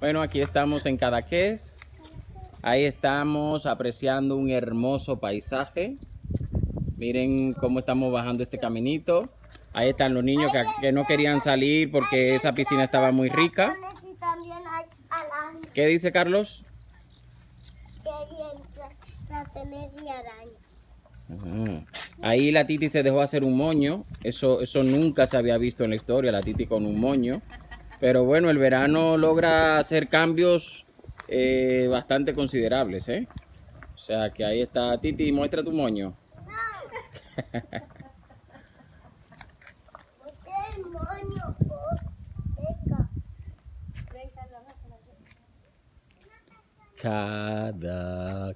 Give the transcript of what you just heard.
Bueno, aquí estamos en Cadaqués. Ahí estamos apreciando un hermoso paisaje. Miren cómo estamos bajando este caminito. Ahí están los niños que, que no querían salir porque esa piscina estaba muy rica. ¿Qué dice Carlos? Ajá. Ahí la Titi se dejó hacer un moño. Eso, eso nunca se había visto en la historia, la Titi con un moño. Pero bueno, el verano logra hacer cambios eh, bastante considerables, ¿eh? O sea que ahí está Titi, muestra tu moño. Cada